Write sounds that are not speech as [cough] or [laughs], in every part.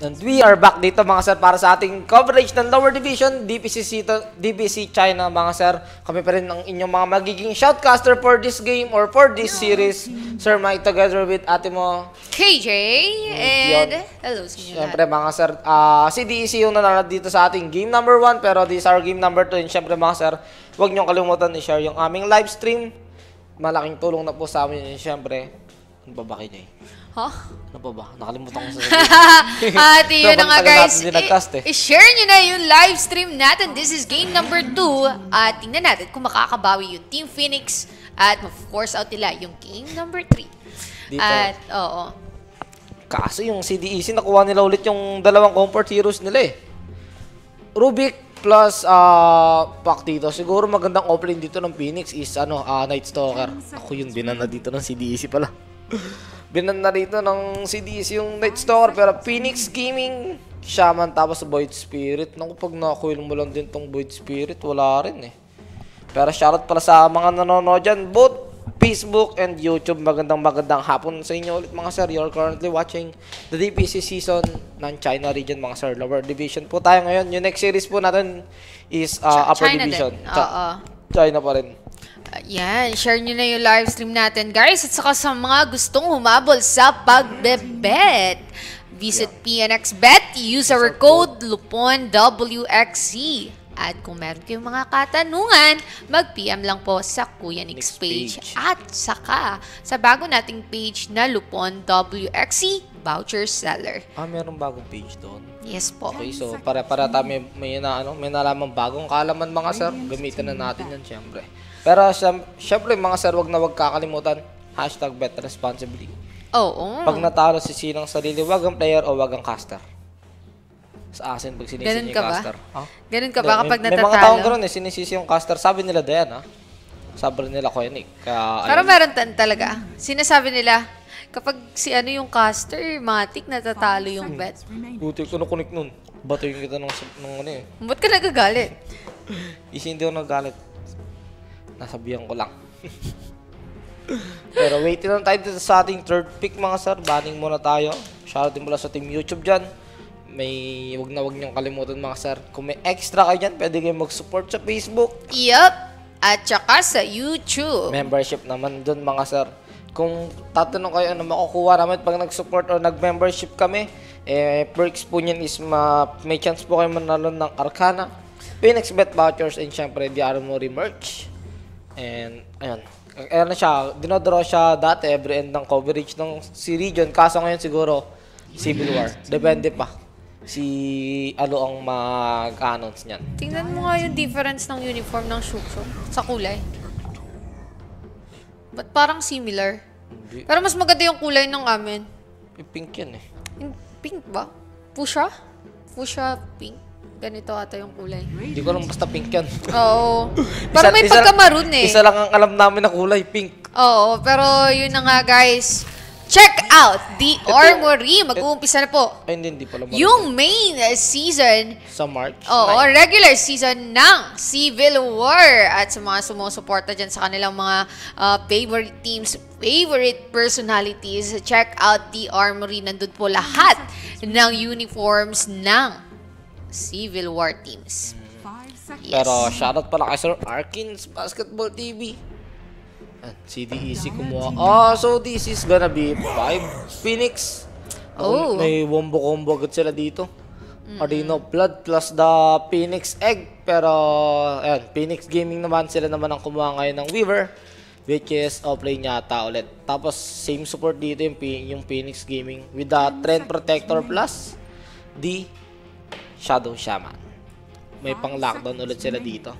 And we are back dito mga sir para sa ating coverage ng lower division, DPC, Cito- DPC China mga sir. Kami pa rin ang inyong mga magiging shoutcaster for this game or for this series. Sir Mike together with ate mo. KJ and Yun. hello sa inyo Siyempre mga sir, ah si DEC yung nanalo dito sa ating game number 1 pero this is our game number 2 and siyempre mga sir, huwag niyong kalimutan i-share yung aming live stream. Malaking tulong na po sa amin and siyempre, ano ba ba kayo Ha? Ano pa ba? Nakalimutan ko sa. At yun na nga guys, eh. i-share nyo na yung live stream natin. This is game number 2. At tingnan natin kung makakabawi yung Team Phoenix. At of-force out nila yung game number 3. Dito. At, oo. Kaso yung CDEC, nakuha nila ulit yung dalawang comfort heroes nila eh. Rubik plus uh, Pac dito. Siguro magandang offlane dito ng Phoenix is ano, ah, Night Stalker. Ako yun, binan na dito ng CDEC pala. Binan na dito ng CDEC yung Night Stalker. Pero Phoenix Gaming, Shaman tapos Void Spirit. Naku, pag nakuha mo lang din tong Void Spirit, wala rin eh. Pero shoutout pala sa mga nanonood dyan, both Facebook and YouTube. Magandang magandang hapon sa inyo ulit mga sir. You're currently watching the DPC season ng China region mga sir. Lower division po tayo ngayon. Yung next series po natin is uh, upper China division. din. Cha- Oo. China pa rin. Ayan, share nyo na yung live stream natin, guys. At saka sa mga gustong humabol sa pagbebet. Visit PNXBet, use our code LuponWXC. At kung meron kayong mga katanungan, mag-PM lang po sa Kuya Nix page. page. At saka sa bago nating page na Lupon WXC Voucher Seller. Ah, meron bagong page doon. Yes po. Okay, so para para tayo may, may na ano, may nalaman bagong kaalaman mga sir. Gamitin na natin 'yan syempre. Pero syem- syempre mga sir, wag na wag kakalimutan hashtag bet responsibly. Oo. Pag natalo si sinang sarili, wag ang player o wag ang caster. Sa asin pag sinisisi Ganun niya ka yung ba? caster. Ha? Ganun ka ba kapag may, May mga taong natatalo? gano'n eh, sinisisi yung caster. Sabi nila Dayan ha. Sabi nila Koenig. Kaya, Pero ayun. meron tan talaga. Sinasabi nila, kapag si ano yung caster, matik natatalo yung bet. Buti ko nakunik nun. Bato yung kita nung, nung ano eh. Ba't ka nagagalit? [laughs] Isa hindi ako nagalit. Nasabihan ko lang. [laughs] Pero wait lang tayo dito sa ating third pick mga sir. Banning muna tayo. Shoutout din mula sa team YouTube dyan. May wag na wag niyong kalimutan mga sir. Kung may extra kayo dyan, pwede kayong mag-support sa Facebook. Yup. At saka sa YouTube. Membership naman dun mga sir. Kung tatanong kayo ano makukuha namin pag nag-support or nag-membership kami, eh, perks po niyan is ma may chance po kayo manalo ng Arcana, Phoenix Bet vouchers, and syempre the Armory merch. And, ayun. Ayan na siya, dinodraw siya dati every end ng coverage ng si Region. Kaso ngayon siguro, Civil War. Depende pa. Si Alo ang mag-announce niyan. Tingnan mo nga yung difference ng uniform ng Shukso sa kulay. Ba't parang similar? Hindi. Pero mas maganda yung kulay ng amin. Eh, Pink yan eh. Yung pink ba? Fuchsia? Fuchsia pink. Ganito ata yung kulay. Hindi ko alam basta pink yan. Oo. [laughs] Pero may isa- pagka-maroon eh. Isa lang ang alam namin na kulay, pink. Oo, pero yun na nga guys. Check out the Armory. Mag-uumpisa na po. Ay, hindi, hindi pala. Yung main season Sa March. Oo, nine. regular season ng Civil War. At sa mga sumusuporta dyan sa kanilang mga uh, favorite teams, favorite personalities, check out the Armory. Nandun po lahat ng uniforms ng Civil War teams. Yes. Pero shoutout pala kay Sir Arkins Basketball TV. Yan, CDEC kumuha. Ah, so this is gonna be 5 Phoenix. Oh. May wombo combo agad sila dito. Arena of Blood plus the Phoenix Egg. Pero, ayan, Phoenix Gaming naman sila naman ang kumuha ngayon ng Weaver. Which is offlane yata ulit. Tapos, same support dito yung, yung Phoenix Gaming. With the Trend Protector plus the Shadow Shaman. May pang lockdown ulit sila dito.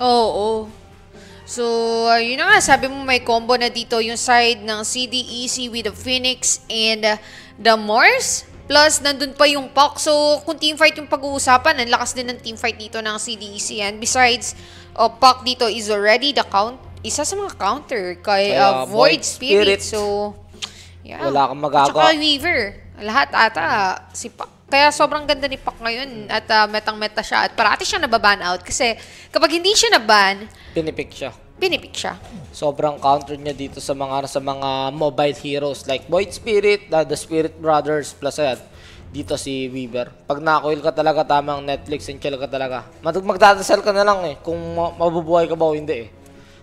Oo. So, uh, yun na nga, sabi mo may combo na dito yung side ng CDEC with the Phoenix and uh, the Mars. Plus, nandun pa yung Puck. So, kung teamfight yung pag-uusapan, ang lakas din ng teamfight dito ng CDEC. And besides, uh, Puck dito is already the count, isa sa mga counter kay uh, Kaya, Void Void Spirit. Spirit. So, yeah. Wala kang magagawa. saka Weaver. Lahat ata, si Puck. Kaya sobrang ganda ni Puck ngayon at uh, metang-meta siya. At parati siya nababan out kasi kapag hindi siya naban, Pinipik siya. pinipick siya. sobrang counter niya dito sa mga sa mga mobile heroes like Void Spirit, the, the Spirit Brothers plus ayan, dito si Weaver. Pag na-coil ka talaga tamang Netflix and chill ka talaga. Mag magdadasal ka na lang eh kung ma- mabubuhay ka ba o hindi eh.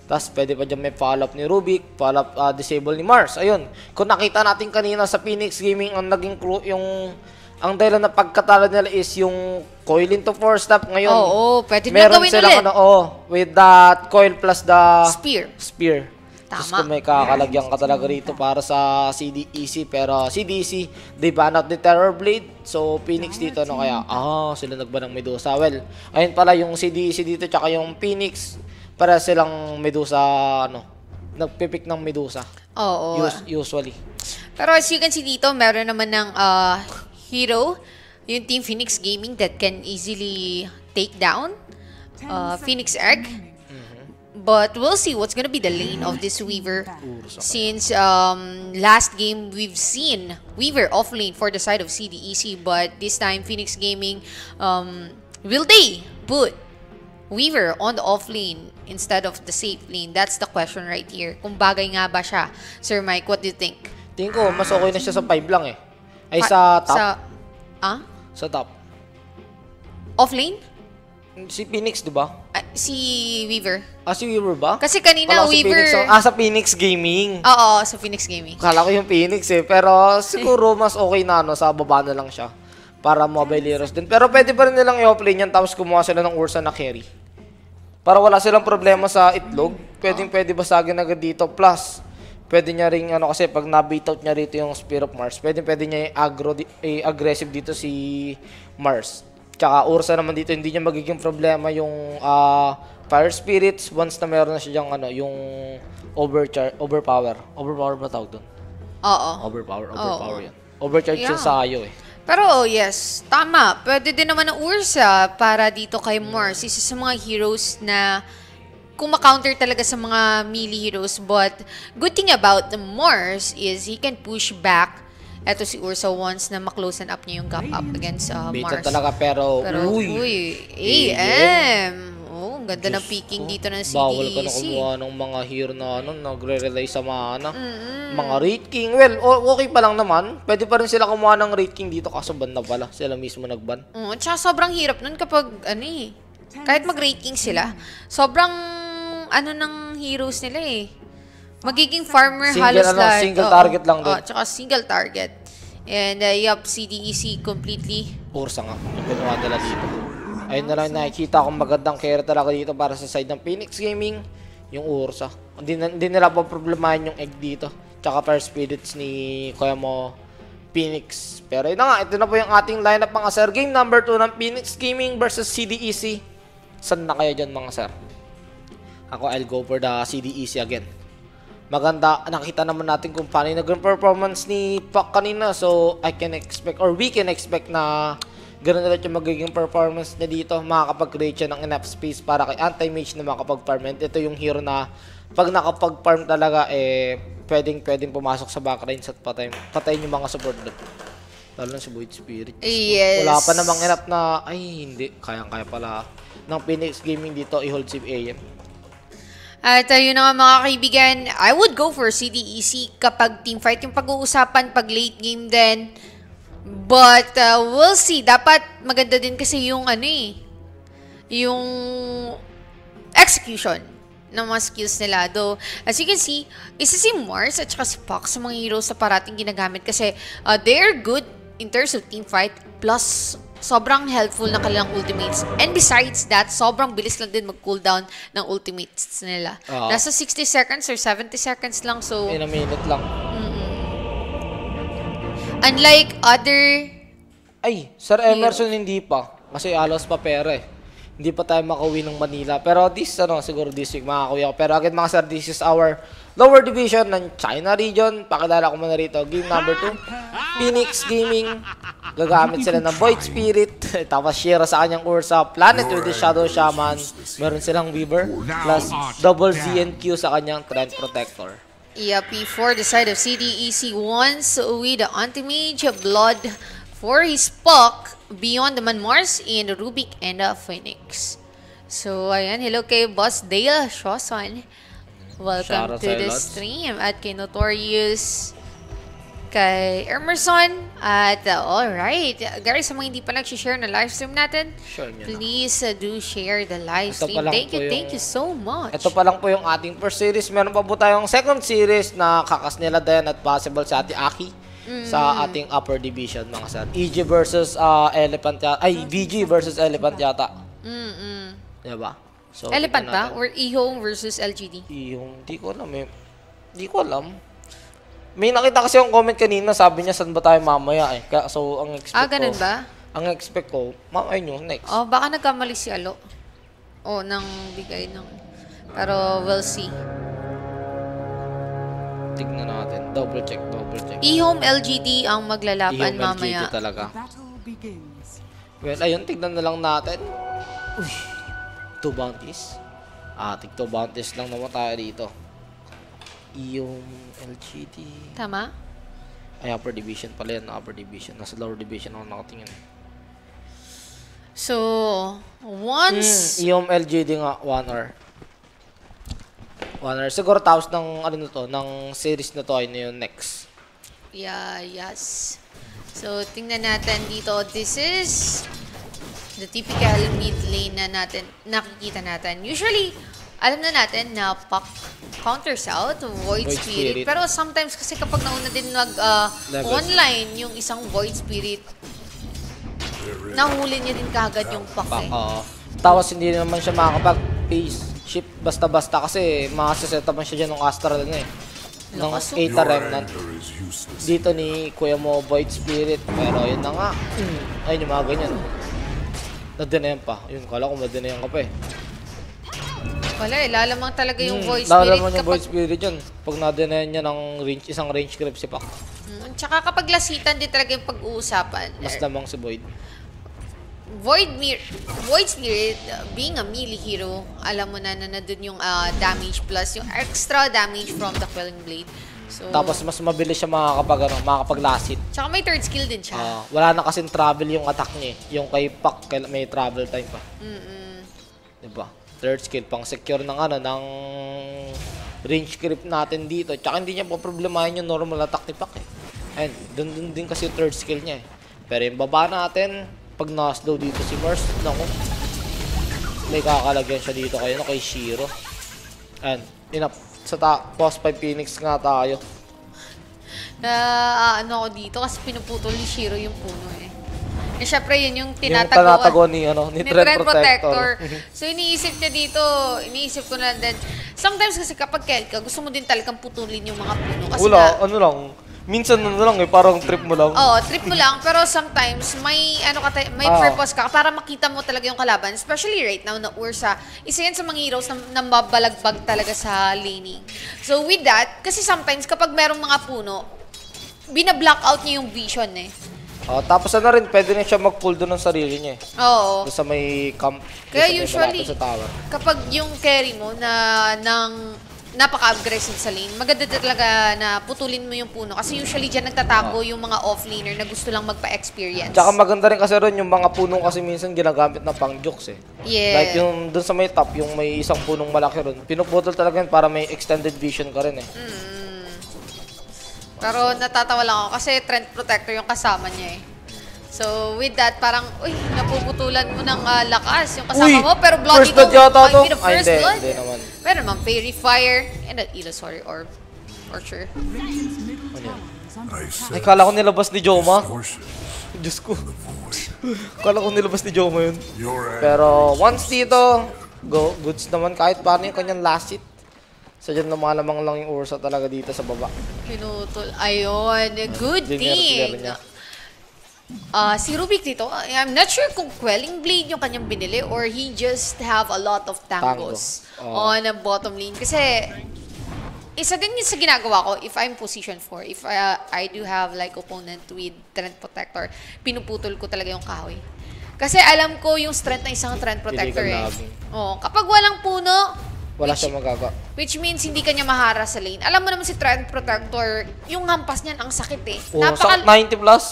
Tapos pwede pa dyan may follow-up ni Rubik, follow-up ah, disable ni Mars. Ayun, kung nakita natin kanina sa Phoenix Gaming ang naging clue, yung ang dahilan na pagkatalo nila is yung coil into 4 step ngayon. Oo, pwede na gawin silang ulit. ano, oh, with that coil plus the Spear. spear. Tama. Diyos ko, may kakalagyan ka talaga rito para sa CDEC. Pero CDEC, they ban out the Terror Blade. So, Phoenix dito, ano kaya? Ah, sila nagban ng Medusa. Well, ayun pala, yung CDEC dito, tsaka yung Phoenix, para silang Medusa, ano, nagpipick ng Medusa. Oo. Us- usually. Pero as you can see dito, meron naman ng uh, hero, yung Team Phoenix Gaming that can easily take down uh, Phoenix Egg. But we'll see what's gonna be the lane of this Weaver. Since um, last game, we've seen Weaver off lane for the side of CDEC. But this time, Phoenix Gaming, um, will they put Weaver on the off lane instead of the safe lane? That's the question right here. Kung bagay nga ba siya. Sir Mike, what do you think? Tingin ko, mas okay na siya sa 5 lang eh. Ay, Pa- sa top. Sa, ah? Sa top. Off lane? Si Phoenix, di ba? Ah, si Weaver. Ah, si Weaver ba? Kasi kanina, Kala ko si Weaver... Phoenix, ah, sa Phoenix Gaming. Oo, sa Phoenix Gaming. Kala ko yung Phoenix eh. Pero siguro mas okay na ano, sa baba na lang siya. Para mobile heroes din. Pero pwede pa rin nilang i-offlane yan tapos kumuha sila ng Ursa na carry. Para wala silang problema sa itlog. Pwedeng pwede basagin agad dito. Plus, pwede niya ring ano kasi pag na-bait out niya rito yung Spear of Mars, pwede pwede niya i-aggro, i-aggressive dito si Mars. Tsaka Ursa naman dito, hindi niya magiging problema yung ah, Fire Spirits once na meron na siya yung ano, yung overchar overpower. Overpower ba tawag doon? Oo. Overpower, Oo. overpower yan. Overcharge Yeah. siya sa Ayo eh. Pero oh, yes, tama. Pwede din naman ng Ursa para dito kay Mars. Isa sa mga heroes na kuma-counter talaga sa mga melee heroes. But good thing about the Mars is he can push back eto si Ursa once na ma-closen up niya yung gap up against uh, Beta Mars. talaga pero, Pero, uy. uy, AM. AM. Oh, ang ganda ng Diyos peaking ko, dito ng CDEC. Bawal ka na kumuha ng mga hero na ano, nagre-rely sa mana. Mga Raid King. Well, okay pa lang naman. Pwede pa rin sila kumuha ng Raid King dito kaso ban na pala. Sila mismo nagban. Oo, tsaka sobrang hirap nun kapag, ano eh, kahit mag-rating sila, sobrang, ano ng heroes nila eh. Magiging farmer Single, halos ano, lahat. single Oo. target lang din. Oo, tsaka single target. And, uh, yup, CDEC completely. Ursa nga. Yung ginawa nila dito. Ayun na lang nakikita kong magandang carry talaga dito para sa side ng Phoenix Gaming. Yung Ursa. Hindi, nila pa problemahin yung egg dito. Tsaka Fire Spirits ni Kuya mo Phoenix. Pero yun na nga, ito na po yung ating lineup mga sir. Game number 2 ng Phoenix Gaming versus CDEC. Saan na kayo dyan mga sir? Ako, I'll go for the CDEC again. Maganda, nakita naman natin kung paano yung naging performance ni Pac kanina. So, I can expect, or we can expect na ganun ulit yung magiging performance niya dito. Makakapag-create siya ng enough space para kay anti-mage na makapag-farm. And ito yung hero na pag nakapag-farm talaga, eh, pwedeng, pwedeng pumasok sa backlines at patayin, patayin yung mga support doon. Lalo na si Void Spirit. Yes. Wala pa namang enough na, ay hindi, kayang-kaya pala ng Phoenix Gaming dito i-hold si AM. At uh, yun na nga mga kaibigan, I would go for CDEC kapag teamfight yung pag-uusapan, pag late game din. But uh, we'll see. Dapat maganda din kasi yung ano eh, yung execution ng mga skills nila. Though, as you can see, isa si Mars at saka si Fox sa mga heroes sa parating ginagamit kasi uh, they're good in terms of team fight plus sobrang helpful na kanilang ultimates. And besides that, sobrang bilis lang din mag-cooldown ng ultimates nila. Oo. Nasa 60 seconds or 70 seconds lang. So, In a minute lang. Unlike other Ay, Sir Emerson hindi pa. Kasi alos pa pera eh. Hindi pa tayo makauwi ng Manila. Pero this, ano, siguro this week makakauwi ako. Pero again mga sir, this is our lower division ng China region. Pakilala ko muna rito. Game number 2. Phoenix Gaming. Gagamit sila ng Void Spirit. [laughs] Tapos Shira sa kanyang Ursa. Planet with the Shadow Shaman. Meron silang Weaver. Plus double ZNQ sa kanyang Trend Protector. EAP for the side of CDEC once with the anti-mage blood for his Puck beyond the Man Mars and Rubik and the Phoenix. So, ayan. Hello kay Boss Dale Shoson. Welcome to the Lods. stream at kay Notorious, kay Emerson, at uh, alright. Guys, sa mga hindi pa nag-share na live stream natin, na. please uh, do share the live stream. Thank you, thank yung- you so much. Ito pa lang po yung ating first series. Meron pa po tayong second series na kakas nila din at possible sa ating Aki Mm. sa ating upper division mga sir. EG versus uh, Elephant yata. Ay, VG versus Elephant yata. Mm-mm. Diba? So, Elephant ba? Or Ehome versus LGD? Yung, di ko alam eh. Di ko alam. May nakita kasi yung comment kanina, sabi niya saan ba tayo mamaya eh. Kaya, so, ang expect Ah, ganun ko, ba? ang expect ko, mamaya nyo, next. Oh, baka nagkamali si Alo. Oh, nang bigay ng... Pero we'll see. Tignan natin. Double check, double check. Ehome LGD ang maglalaban Yung mamaya. LGD talaga. Well, ayun, tignan na lang natin. Uy, two bounties. Ah, tig two bounties lang naman tayo dito. Yung LGD. Tama? Ay, upper division pala yan, upper division. Nasa lower division ako nakatingin. So, once... yung LGD nga, 1 hour. 1 hour. Siguro tapos ng, ano na to, ng series na to ay na yung next. Yeah, yes. So, tingnan natin dito. This is the typical mid lane na natin, nakikita natin. Usually, alam na natin na Puck counters out, Void, Void Spirit. Spirit. Pero sometimes kasi kapag nauna din mag uh, Levels. online yung isang Void Spirit, nahuli niya din kagad yung Puck Pa, eh. oo. Tapos hindi naman siya makakapag-pace shift basta-basta kasi makasiset up siya dyan ng Astral na eh. Ng Lakas, oh. 8 Remnant. Dito ni Kuya mo Void Spirit. Pero yun na nga. Ayun yung mga ganyan. Nadinayan pa. Yun, kala ko madinayan ka pa eh. Wala eh, lalamang talaga yung Hmm, Void Spirit naman yung kapag... Void Spirit yun. Pag nadinayan niya ng range, isang range grip si Pak. Mm, tsaka kapag lasitan din talaga yung pag-uusapan. Mas Eh, lamang si Void. Void Mir Void Spirit, uh, being a melee hero, alam mo na na nandun yung uh, damage plus yung extra damage from the Quelling Blade. So, Tapos mas mabilis siya makakapag, ano, makakapag-lasit. tsaka may third skill din siya. Ah, wala na kasing travel yung attack niya eh. Yung kay Pak, may travel time pa. Mm-mm. Diba? Third skill, pang secure ng ano, ng range grip natin dito. Tsaka hindi niya pa problemahin yung normal attack ni Pak eh. Ayun, dun, dun din kasi yung third skill niya eh. Pero yung baba natin, pag na-slow dito si Mers, naku. May kakalagyan siya dito kayo, no, kay Shiro. Ayun, inap. Sa ta post 5 Phoenix nga tayo. [laughs] Na ah, ano ako dito kasi pinuputol ni Shiro yung puno eh. Eh syempre yun yung Yung tinatago. tinatago ni, ano, ni, ni Trend Trend Protector. Protector. [laughs] so, iniisip niya dito, iniisip ko na din. Sometimes kasi kapag kel ka, gusto mo din talagang putulin yung mga puno. Kasi Wala, nga, ano lang. Minsan ano lang eh, parang trip mo lang. Oo, trip mo lang. Pero sometimes, may ano ka, may Ah. purpose ka para makita mo talaga yung kalaban. Especially right now na Ursa. Isa yan sa mga heroes na, na mabalagbag talaga sa laning. So with that, kasi sometimes kapag merong mga puno, binablock out niya yung vision eh. Oh, tapos ano rin, pwede rin siya mag-pull doon ng sarili niya eh. Oo. Doon sa may camp. Kaya sa may usually, sa tower. kapag yung carry mo na ng napaka-aggressive sa lane, maganda talaga na putulin mo yung puno. Kasi usually dyan nagtatago yung mga off-laner na gusto lang magpa-experience. Tsaka maganda rin kasi rin yung mga punong kasi minsan ginagamit na pang jokes eh. Yeah. Like yung doon sa may top, yung may isang punong malaki ron, pinuputol talaga yun para may extended vision ka rin eh. Mm. Pero natatawa lang ako kasi Trent Protector yung kasama niya eh. So with that, parang, uy, napuputulan mo ng ah, lakas yung kasama Uy, mo, pero bloody first blood go yata might to. be the Ay, first hindi, blood. hindi naman. Pero naman, Fairy Fire, and an Illusory Orb. Attack. Ay, kala ko nilabas ni Joma. Diyos ko. kala ko nilabas ni Joma yun. Pero once dito, go, goods naman kahit paano yung kanyang last hit. Sadya lumalamang lang yung Ursa talaga dito sa baba. Pinutol. Ayun, good Junior thing. Ah, si Rubik dito, I'm not sure kung Quelling Blade yung kanyang binili or he just have a lot of tangos Tango. Oo. on the bottom lane. Kasi, isa din yun sa ginagawa ko if I'm position 4. If uh, I do have like opponent with Trend Protector, pinuputol ko talaga yung kahoy. Kasi alam ko yung strength ng isang Trend Protector eh. Oo, kapag walang puno, Wala which- siya magagawa. Which means hindi kanya mahara sa lane. Alam mo naman si Trend Protector, yung hampas niyan ang sakit eh. Oh, Napaka sa 90 plus.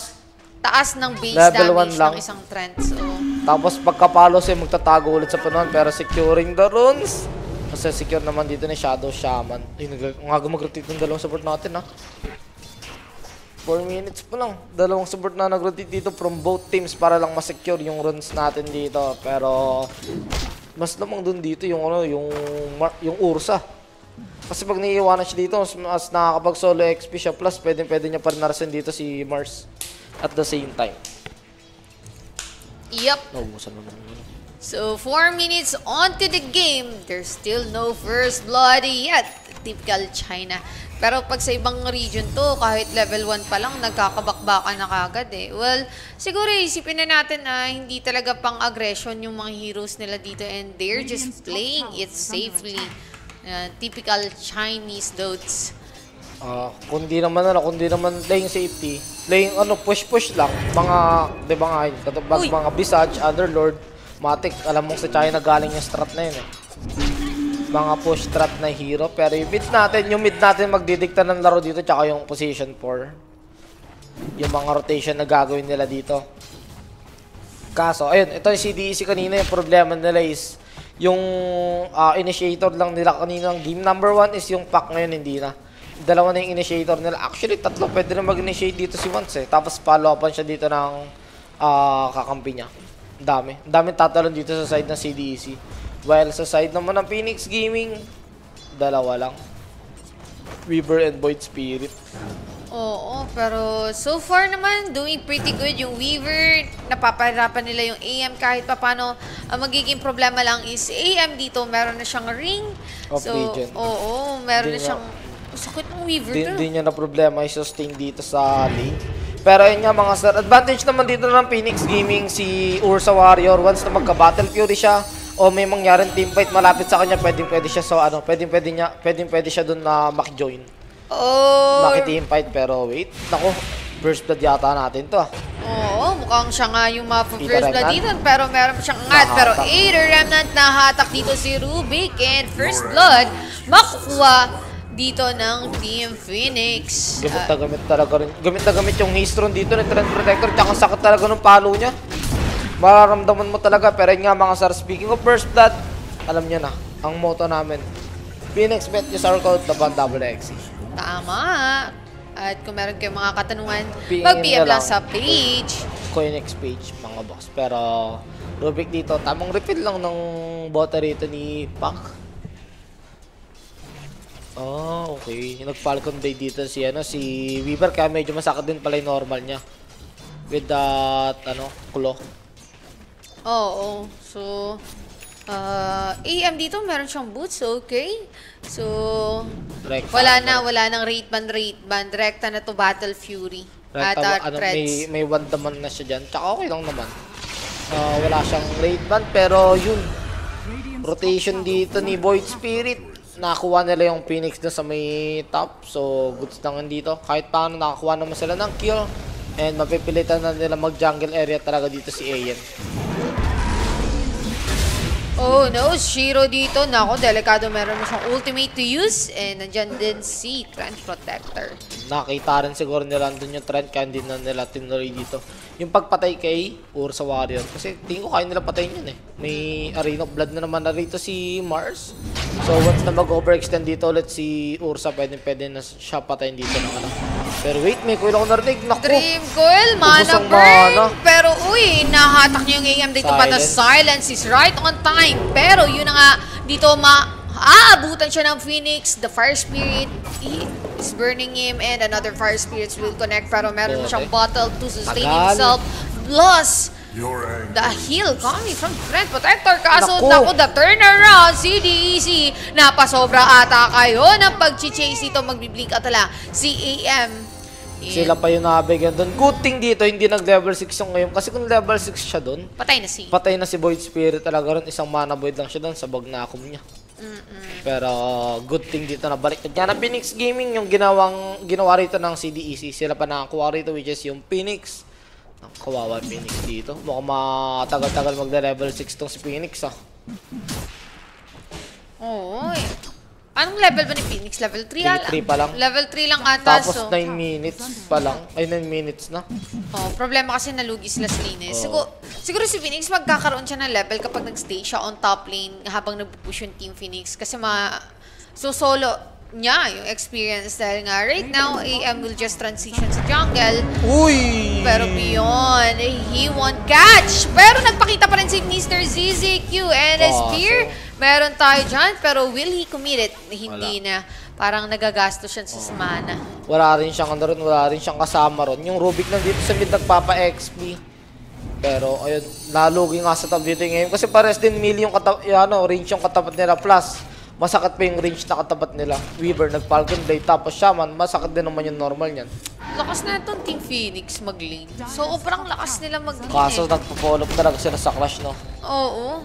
taas ng base Level damage lang. ng isang Trent. So, Tapos pagkapalo siya magtatago ulit sa punuan pero securing the runes. Kasi secure naman dito ni Shadow Shaman. Ay, aga mag-rotate ng dalawang support natin, ha? 4 minutes pa lang. Dalawang support na nag-rotate dito from both teams para lang ma-secure yung runs natin dito. Pero, mas lamang dun dito yung ano, yung, yung Ursa. Kasi pag naiiwanan siya dito, mas, mas nakakapag solo XP siya. Plus, pwede, pwede niya pa rin narasin dito si Mars. At the same time. Yep. Naubusan naman. So, 4 minutes onto the game. There's still no first blood yet. Typical China. Pero pag sa ibang region to, kahit level 1 pa lang, nagkakabakbakan na kagad eh. Well, siguro isipin na natin na hindi talaga pang aggression yung mga heroes nila dito and they're just playing it safely. Uh, typical Chinese dotes. Ah, kundi naman ano, kundi naman playing safety, playing ano, push-push lang. Mga, di ba nga yun, mga Visage, Otherlord, Matic, alam mo sa China galing yung strat na yun eh. Mga push strat na hero, pero yung mid natin, yung mid natin magdidikta ng laro dito, tsaka yung position 4. Yung mga rotation na gagawin nila dito. Kaso, ayun, ito yung CDEC kanina, yung problema nila is, yung ah, initiator lang nila kanina ng game number 1 is yung pack ngayon, hindi na. Dalawa na yung initiator nila. Actually, tatlo pwede na mag-initiate dito si Once eh. Tapos follow-upan siya dito ng ah, kakampi niya. Dami. Daming tatalon dito sa side ng CDEC. While sa side naman ng Phoenix Gaming, dalawa lang. Weaver and Void Spirit. Oo, pero so far naman, doing pretty good yung Weaver. Napapahirapan nila yung AM kahit papano. Ang magiging problema lang is AM dito, meron na siyang ring. Of so, Legion. oo, meron Di na nga. siyang... Sakit ng Weaver Di, to. di niya na problema i-sustain dito sa lane. Pero yun nga mga sir, advantage naman dito ng Phoenix Gaming si Ursa Warrior once na magka-Battle Fury siya o may mangyaring teamfight malapit sa kanya, pwedeng pwede siya so ano, pwedeng pwede niya, pwedeng pwede siya doon na maki-join. Oh, Maki-teamfight pero wait, nako, first blood yata natin to ah. Oo, mukhang siya nga yung mga Peter first blood dito. Pero meron siyang angat. Pero Nahatak. Aether Remnant nahatak dito si Rubik. And first blood, makukuha dito ng Team Phoenix. Gamit na gamit talaga rin. Gamit na gamit yung Haystron dito ng Trend Protector. Tsaka sakit talaga ng palo niya. Mararamdaman mo talaga. Pero yun nga mga sir, speaking of first blood, alam niyo na, ang motto namin. Phoenix bet use our code, double XC. tama. At kung meron kayong mga katanungan, PM mag-PM lang. sa page. Coinex page, mga boss. Pero, Rubik dito, tamang refill lang ng bota rito ni Pac. Oh, okay. Nag-Falcon Blade dito si, ano, si Weaver, kaya medyo masakit din pala yung normal niya. With that, ano, claw. Oo. So, uh, AM dito, meron siyang boots. Okay. So, Direct wala na. Wala nang rate band, rate band. Direkta na to Battle Fury. Right, At uh, ano, may, may one daman na siya dyan. Tsaka okay lang naman. Ah, wala siyang raid ban, pero yun, rotation dito ni Void Spirit. Nakakuha nila yung Phoenix na sa may top. So, goods naman dito. Kahit paano, nakakuha naman sila ng kill. And mapipilitan na nila mag-jungle area talaga dito si Ayan. Oh no, Shiro dito. Nako, delikado meron mo siyang ultimate to use. And nandyan din si Trench Protector. Nakita rin siguro nila andun yung trend kaya hindi na nila tinuloy dito. Yung pagpatay kay Ursa Warrior. Kasi tingin ko kaya nila patayin yun eh. May Arena Blood na naman na rito si Mars. So once na mag-overextend dito ulit si Ursa, pwede pwede na siya patayin dito ng ano. Pero wait, may kuya ako narinig. Naku! Dream Coil, mana burn. mana. Pero uy, nahatak niya yung AM dito pa. The Silence. is right on time. Pero yun na nga, dito ma aabutan siya ng Phoenix. The Fire Spirit is burning him and another Fire Spirits will connect. Pero meron siyang bottle to sustain Tagal. himself. Plus, the heal coming from Trent Protector. Kaso, Naku. naku, the turnaround, CDEC, napasobra ata kayo ng pag-chase dito. Magbiblink at lang si AM. Sila pa yung nabigyan doon. Good thing dito, hindi nag-level 6 yung ngayon. Kasi kung level 6 siya doon, Patay na si. patay na si Void Spirit talaga ron. Isang mana void lang siya doon sa bag na akum niya. Pero good thing dito na balik. Yan ang Phoenix Gaming yung ginawang ginawa rito ng CDEC. Sila pa nakakuha rito which is yung Phoenix. Ang kawawa Phoenix dito. Mukhang matagal-tagal magde-level 6 tong si Phoenix ah. Oo. eh. Anong level ba ni Phoenix? Level 3 Three- ala? three pa lang. Level 3 lang ata. Tapos so, 9 minutes pa lang. Ay, 9 minutes na. oh, problema kasi nalugi sila sa lane. eh. Oo. Siguro, siguro si Phoenix magkakaroon siya ng level kapag nag-stay siya on top lane habang nagpupush yung Team Phoenix. Kasi ma... So, solo niya yung experience dahil nga right now, AM will just transition sa jungle. Uy! Pero beyond, he won't catch. Pero nagpakita pa rin si Mr. ZZQ and Kaso- spear. Meron tayo dyan, pero will he commit it? Hindi na. Parang nagagastos siya sa mana. Wala rin siyang ano rin, wala rin siyang kasama ron. Yung Rubik nandito sa mid nagpapa-XP. Pero ayun, nalugi nga sa top dito ngayon. Kasi pares din meal yung, kata yung ano, range yung katapat nila. Plus, masakit pa yung range na katapat nila. Weaver, nag-Falcon Blade, tapos Shaman, masakit din naman yung normal niyan. Lakas na itong Team Phoenix mag-lane. So, parang lakas nila mag-lane Kaso eh. nagpo-follow talaga sila sa Clash, no? Oo.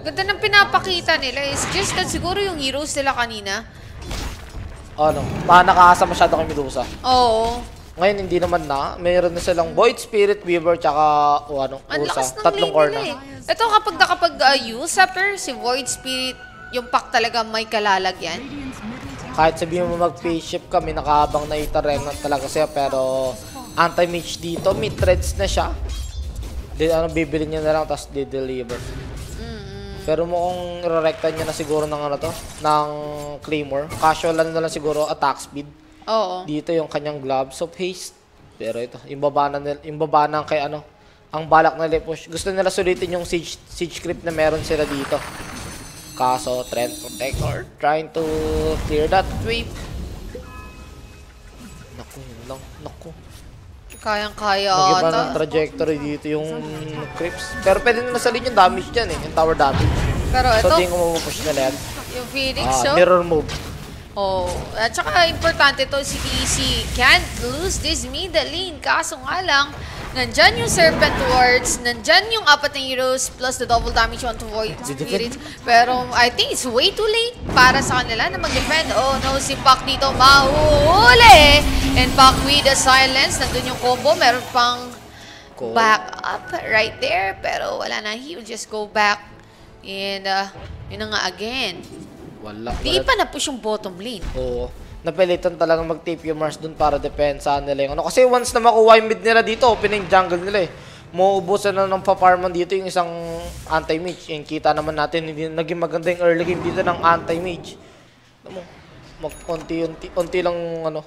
Ganda ng pinapakita nila. It's just that siguro yung heroes nila kanina. Ano, mga nakaasa masyado kay Medusa. Oo. Ngayon, hindi naman na. Mayroon na silang Void Spirit, Weaver, tsaka o ano, Ang ng Tatlong na. eh. Ito kapag nakapag uh, usurper, si Void Spirit, yung pack talaga may kalalagyan. Kahit sabihin mo mag-spaceship kami, nakahabang na itarengan talaga siya, pero anti-mage dito, mid-threads na siya. Di, ano, bibili niya na lang, tapos di-deliver. Pero mukhang irerekta niya na siguro ng ano to, ng Claymore. Casual lang na lang siguro attack speed. Oo. Dito yung kanyang gloves of haste. Pero ito, yung baba na, yung baba kay ano, ang balak na push. Gusto nila sulitin yung siege, siege creep na meron sila dito. Kaso, Trend Protector trying to clear that wave. Naku, yun lang. Naku. Kayang-kaya Nag-iba ata. ng trajectory dito yung creeps. Pero pwede nila salin yung damage dyan eh, yung tower damage. Pero So, ito, di ko mapupush nila yan. yung Phoenix, Ah, mirror move. Oh, at saka importante to si DC can't lose this middle lane. Kaso nga lang, nandyan yung Serpent Wards, nandyan yung apat na heroes plus the double damage onto Void Spirits. Pero I think it's way too late para sa kanila na mag-defend. Oh no, si Pac dito mahuhuli. And Pac with the silence, nandun yung combo. Meron pang back up right there. Pero wala na, he will just go back. And uh, yun na nga again. Wala. Di wala. pa na-push yung bottom lane. Oo. Napilitan talaga mag-tape yung Mars dun para depensahan nila yung ano. Kasi once na makuha yung mid nila dito, open na yung jungle nila eh. Mauubusan na ng pa-farman dito yung isang anti-mage. Yung kita naman natin, hindi naging maganda yung early game dito ng anti-mage. Alam mo, mag-unti-unti unti lang ano,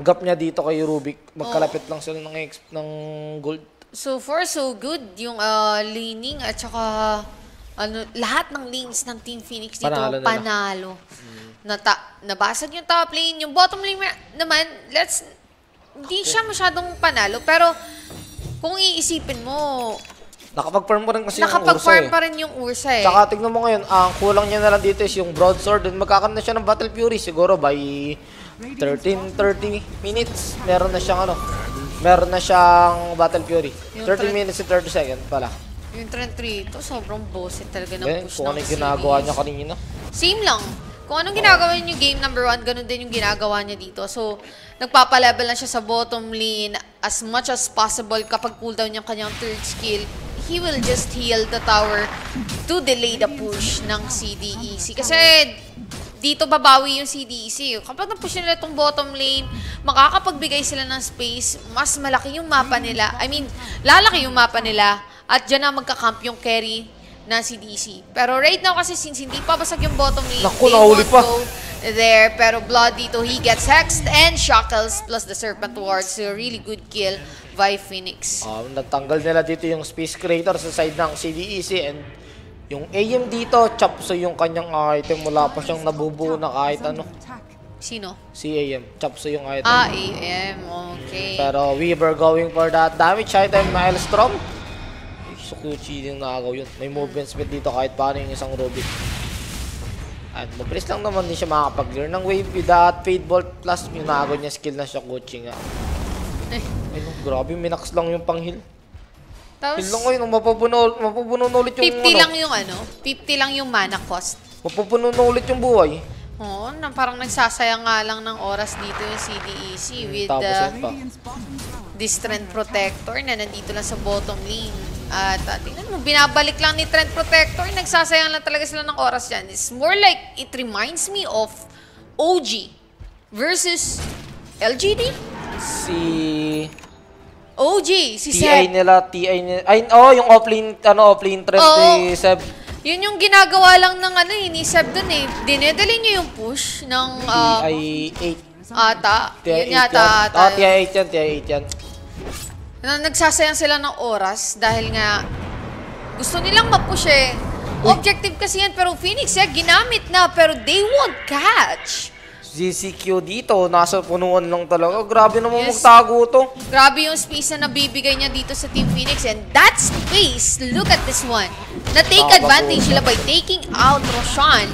gap niya dito kay Rubik. Magkalapit lang sila ng, ng gold. So far, so good yung uh, laning at saka ano, lahat ng lanes ng Team Phoenix dito Panalo panalo. nila. Nata nabasag yung top lane, yung bottom lane ma- naman, let's hindi siya masyadong panalo pero kung iisipin mo, Nakapag-farm pa rin kasi yung Ursa eh. pa rin yung Ursa eh. Tsaka tignan mo ngayon, ang kulang niya na lang dito is yung broadsword. Then magkakaroon na siya ng Battle Fury siguro by 13, 30 minutes. Meron na siyang ano, meron na siyang Battle Fury. Yung 30 threat- minutes and 30 seconds pala. Yung trend 3 ito, sobrang bossy talaga ng Then, push kung ng ano yung ginagawa niya kanina. Same lang. Kung anong ginagawa niya yung game number one, ganun din yung ginagawa niya dito. So, nagpapalevel lang siya sa bottom lane as much as possible kapag cooldown niya kanyang third skill. He will just heal the tower to delay the push ng CDEC. Kasi dito babawi yung CDEC. Kapag na-push nila itong bottom lane, makakapagbigay sila ng space, mas malaki yung mapa nila. I mean, lalaki yung mapa nila at dyan na magkakamp yung carry na si DC. Pero right now kasi since hindi pa basag yung bottom lane, Naku, they won't pa. go there. Pero Blood dito, he gets hexed and shackles plus the Serpent Ward. So really good kill by Phoenix. Um, natanggal nila dito yung Space Creator sa side ng CDEC and yung AM dito, chop so yung kanyang item. Wala pa siyang nabubuo na kahit ano. Sino? Si AM, chop so yung item. Ah, AM. Okay. Pero Weaver going for that damage item, Maelstrom. Sukuchi yung nakagaw yun. May movement speed dito kahit paano yung isang Rubik. At mabilis lang naman din siya makakapag-clear ng wave with that Fade Bolt plus yung nakagaw niya skill na siya Kuchi nga. Eh, Ay no, grabe, minax lang yung pang-heal. tapos, Heal lang ngayon, mapupuno, mapupuno na ulit yung 50 ano. lang yung ano, 50 lang yung mana cost. Mapupuno na ulit yung buhay. Oo, na parang nagsasayang nga lang ng oras dito yung CDEC with Tapos the yun pa. Radiant's bottom tower this trend protector na nandito lang sa bottom lane. At uh, tingnan mo, binabalik lang ni Trent Protector. Nagsasayang lang talaga sila ng oras dyan. It's more like, it reminds me of OG versus LGD. Si OG, si TI Seb. nila, TI nila. Ay, oh, yung offlane, ano, offlane trend Oo. ni Seb. Yun yung ginagawa lang ng ano eh, ni Seb dun eh. Dinedali niya yung push ng uh, TI 8. ata. TI 8 Yun yata yan. ata. Ah, TI 8 yan, TI 8 yan. Na nagsasayang sila ng oras dahil nga gusto nilang mapush eh. Objective kasi yan, pero Phoenix eh, ginamit na, pero they won't catch. GCQ dito, nasa punuan lang talaga. Grabe naman Yes. magtago to. Grabe yung space na nabibigay niya dito sa Team Phoenix and that space, look at this one. Na-take advantage sila by taking out Roshan.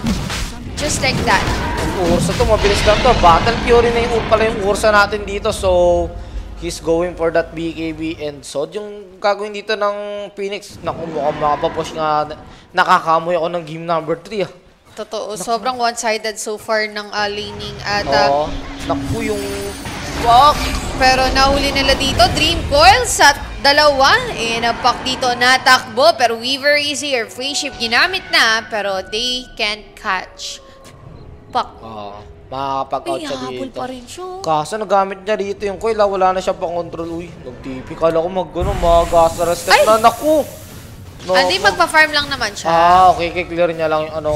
Just like that. Ang Ursa to, mabilis lang to. Battle Fury na yung pala yung Ursa natin dito. So, he's going for that BKB and Sod. Yung gagawin dito ng Phoenix, naku, mukhang makapapush nga. Nakakamoy ako ng game number 3 ah. Totoo, sobrang one-sided so far ng uh, laning at uh, Oo. Naku, yung... Fuck! Pero nahuli nila dito, Dream Coil sa dalawa. Eh, napak dito natakbo. Pero Weaver Easy or Free Ship ginamit na. Pero they can't catch. Pak. Oo. Makakapag-out siya dito. pa rin siya. Kaso nagamit niya dito yung coil, ah, wala na siya pang control. Uy, nag-TP. Kala ko mag, ano, mag-gas Ay! na. Naku! No, Hindi, magpa-farm lang naman siya. Ah, okay, kiklear niya lang yung ano.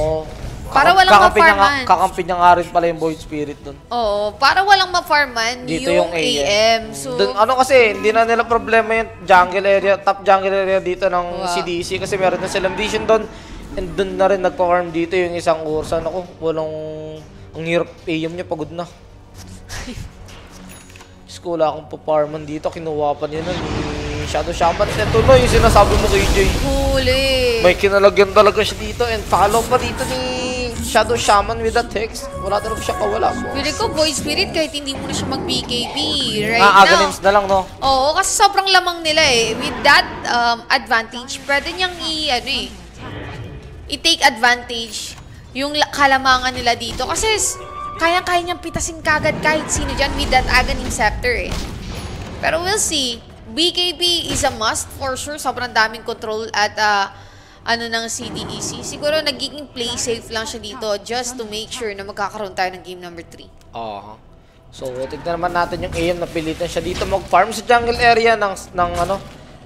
Para walang ma-farman. Kakampi niya nga rin pala yung Void Spirit dun. Oo, para walang ma-farman Dito yung, yung, AM. So, Dun, ano kasi, hindi na nila problema yung jungle area, top jungle area dito ng Wow. CDC kasi meron na silang vision doon. And dun na rin nagpa-farm dito yung isang Ursa. Naku, walang, ang hirap AM niya, pagod na. Diyos ko, wala akong pa-farman dito. Kinuha pa niya na ni Shadow Shaman. Ito na yung sinasabi mo kay Jay. huli. May kinalagyan talaga siya dito and follow pa dito ni Shadow Shaman with that text. Wala talaga siya kawala. So, Pili ko, Void Spirit, kahit hindi mo na siya mag-BKB right ah, now. Aghanims na lang, no? Oo, kasi sobrang lamang nila eh. With that um, advantage, pwede niyang i, ano eh, i-take advantage yung la- kalamangan nila dito. Kasi kayang-kaya niyang pitasin kagad kahit sino dyan with that Aghanim Scepter eh. Pero we'll see. BKB is a must for sure. Sobrang daming control at ah, ano ng CDEC. Siguro nagiging play safe lang siya dito just to make sure na magkakaroon tayo ng game number 3. Aha. So, tignan naman natin yung AM na pilitan siya dito mag-farm sa jungle area ng, ng ano,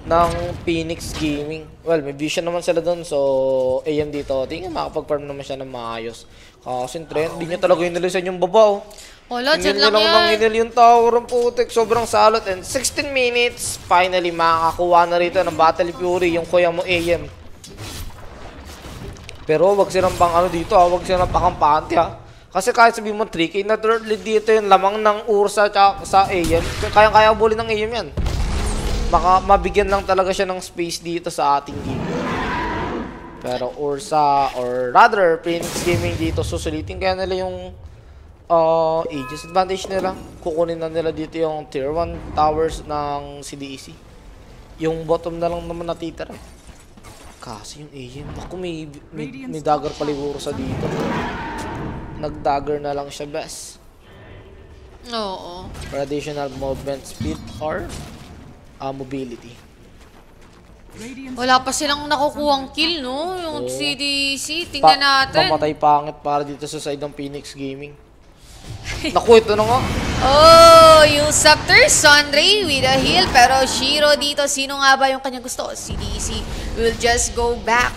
ng Phoenix Gaming. Well, may vision naman sila doon. So, AM dito, tingnan makapag-farm naman siya ng maayos. Kasi trend, hindi niya talaga inilisan yung baba, oh. Wala, dyan lang lang yan. inil yung tower ng putik. Sobrang salot. And 16 minutes, finally makakakuha na rito ng Battle Fury, yung kuya mo AM. Pero wag silang pang ano dito ha, wag silang pakampante ha. Kasi kahit sabihin mo 3K na third lead dito yung lamang ng Ursa sa AM. Kaya-kaya bully ng AM yan. Baka mabigyan lang talaga siya ng space dito sa ating game. Pero Ursa or rather Phoenix Gaming dito susulitin kaya nila yung uh, Aegis advantage nila. Kukunin na nila dito yung tier 1 towers ng CDEC. Yung bottom na lang naman natitira. Kasi yung AM, ako may, may, may dagger pala yung Ursa dito. Nag-dagger na lang siya best. Oo. For additional movement speed or uh, mobility. Wala pa silang nakukuhang kill, no? Yung Oo. CDC, tingnan natin. Pamatay pangit para dito sa side ng Phoenix Gaming. [laughs] Naku, ito na nga. Oh, yung Scepter, Sunray with a heal. Pero Shiro dito, sino nga ba yung kanyang gusto? CDC will just go back.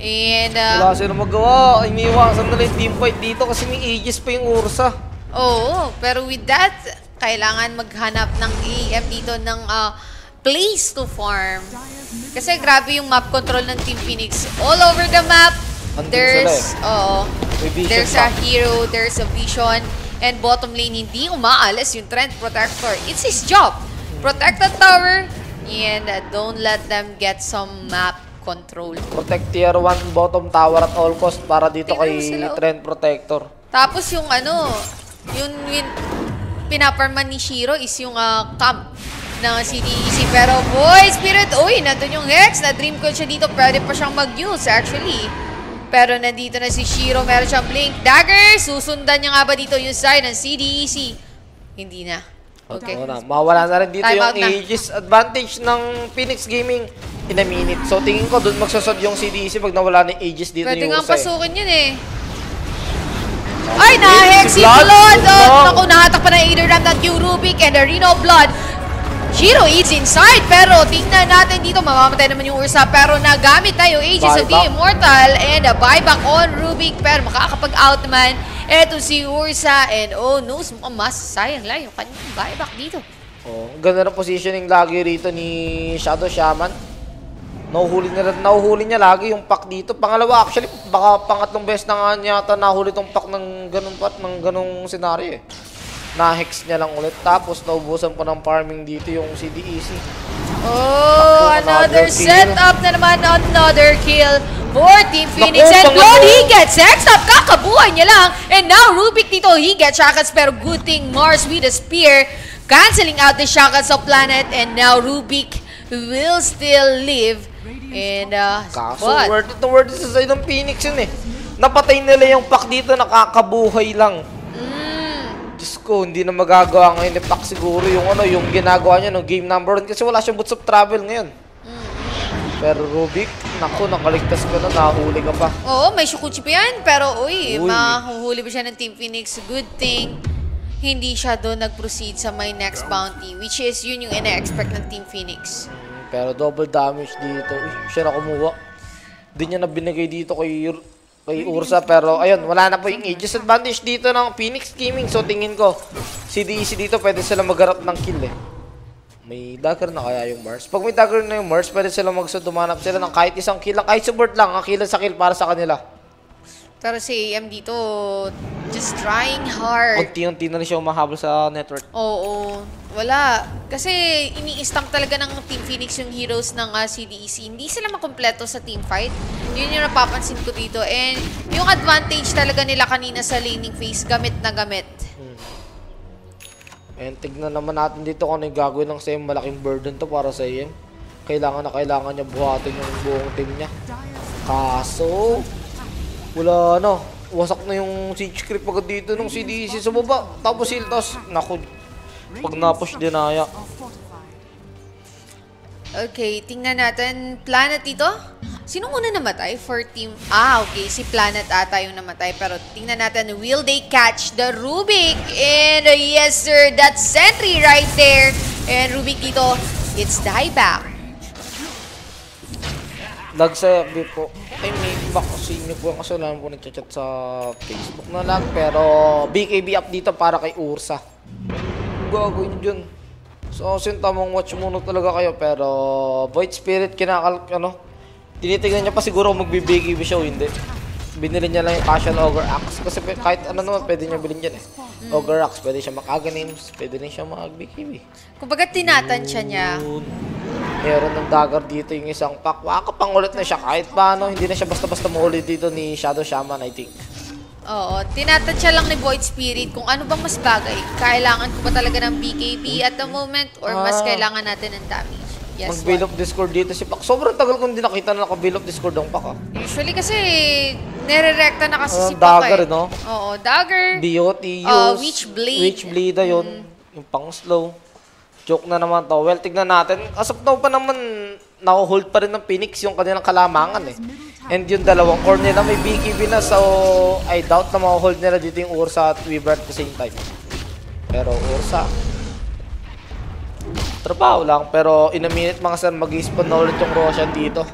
And, Wala uh, silang magawa. Iniwasan nila yung team fight dito kasi may Aegis pa yung Ursa. oo, pero with that, kailangan maghanap ng AM dito ng uh, place to farm. Kasi grabe yung map control ng Team Phoenix. All over the map, there's, sila oo, there's a hero, there's a vision, and bottom lane, hindi umaalis yung Trent Protector. It's his job. Protect the tower, and uh, don't let them get some map control. Protect tier 1 bottom tower at all cost para dito Tingnan mo kay oh. Trend Protector. Tapos yung ano, yung, yung pinaparman ni Shiro is yung ah, camp ng CDEC. Pero boy, Spirit, uy, nandun yung Hex. Na-dream ko siya dito. Pwede pa siyang mag-use actually. Pero nandito na si Shiro. Meron siyang Blink Dagger. Susundan niya nga ba dito yung side ng CDEC? Hindi na. Okay. Na, mawala na rin dito Time yung na. Aegis advantage ng Phoenix Gaming in a minute. So tingin ko doon magsasod yung CDEC pag nawala ni Aegis dito Pwede ni nga Ursa. eh. pasukin yun eh. Ay, na-hex si Si Blood. Oh, naku, nahatak pa ng Aider Ram at yung Rubik and the Reno Blood. Shiro is inside, pero tingnan natin dito, mamamatay naman yung Ursa, pero nagamit na yung Aegis of the. Immortal and a buyback on Rubik, pero makakapag-out naman. Eto si Ursa and oh no, mas sayang lang yung kanyang buyback dito. Oh, ganda ng positioning lagi rito ni Shadow Shaman. Nahuhuli niya, nahuhuli niya lagi yung pack dito. Pangalawa, actually, baka pangatlong beses na nga yata nahuli tong pack ng ganun pat, ng ganung senaryo eh. Na-hex niya lang ulit. Tapos, naubusan pa ng farming dito yung E CDEC. Oh, Naku, another another setup na naman, another kill for Team Phoenix. Naku, and. Blood, he gets next up, kakabuhay niya lang. And now, Rubik dito, he gets shotguns, pero good thing Mars with a spear, canceling out the shotguns of Planet, and now Rubik will still live. And, uh, Kaso, but, worth it na worth it sa side ng Phoenix yun eh. Napatay nila yung pack dito, nakakabuhay lang. mm, Diyos ko, hindi na magagawa ngayon ni Pac siguro yung ano, yung ginagawa niya no game number 1 kasi wala siyang boots of travel ngayon. Pero Rubik, naku, nakaligtas ka na, nahuli ka pa. oo, may Shukuchi pa yan, pero uy, Uy. mahuhuli ba siya ng Team Phoenix? Good thing, hindi siya doon nag-proceed sa my next bounty, which is yun yung ina-expect ng Team Phoenix. Pero double damage dito. Uy, siya na kumuha. Di niya na binigay dito kay, kay Ursa. Pero ayun, wala na po yung Aegis advantage dito ng Phoenix Gaming. So tingin ko, si DC dito pwede sila magharap ng kill eh. May dagger na kaya yung Mars. Pag may dagger na yung Mars, pwede sila magsud dumanap sila ng kahit isang kill lang. Kahit support lang, ang kill sa kill para sa kanila. Pero si AM dito, just trying hard. Unti-unti na rin siya umahabol sa network. Oo, wala. Kasi ini-stamp talaga ng Team Phoenix yung heroes ng ah, CDEC. Hindi sila makompleto sa team fight. Yun yung napapansin ko dito. And yung advantage talaga nila kanina sa laning phase, gamit na gamit. And tignan naman natin dito kung ano yung gagawin ng Sam. Malaking burden to para sa AM. Kailangan na kailangan niya buhatin yung buong team niya. Kaso, wala na. Wasak na yung siege creep agad dito nung CDC sa baba. Tapos Hiltos, naku, pag napush dinaya. Okay, tingnan natin. Planet dito? Sino muna namatay for team? Ah, okay. Si Planet ata yung namatay. Pero tingnan natin, will they catch the Rubik? And uh, yes, sir, that's Sentry right there. And Rubik dito, it's dieback. Lag sa FB po. Ay, may back kasi niyo po ang kasalanan po nagchat sa Facebook na lang. Pero BKB up dito para kay Ursa. Gagawin dyan. So, sintamong watch muna talaga kayo. Pero Void Spirit kinakal... Ano? Tinitignan niya pa siguro kung magbi-BKB siya o hindi. Binili niya lang yung Casual Ogre Axe. Kasi kahit ano naman pwede niya bilhin yan eh. Ogre Axe, pwede siya mag-Aghanim, pwede rin siya mag-BKB. Kumbaga tinatansya niya. Meron ng dagger dito yung isang pack. Wakapangulit na siya kahit paano. Hindi na siya basta-basta mahuli dito ni Shadow Shaman, I think. Oo, tinatansya lang ni Void Spirit kung ano bang mas bagay. Kailangan ko ba talaga ng BKB at the moment or mas Ah. kailangan natin ng damage? Yes, Mag-build of Discord dito si Pac. Sobrang tagal kong hindi nakita na naka-build of Discord ang Pac ah. Usually kasi nire-recta na kasi Ah, si Pac dagger, eh. no? Oo, dagger. BOT Ah, use. Witchblade. Witchblade ah, yun. Yung pang slow. Joke na naman to. Well, tignan natin. As of now pa naman, nakuhold pa rin ng Phoenix yung kanilang kalamangan eh. And yung dalawang core nila may BKB na so I doubt na makuhold nila dito yung Ursa at Weaver at the same time. Pero Ursa, trabaho lang. Pero in a minute mga sir, mag-spawn na ulit yung Roshan dito.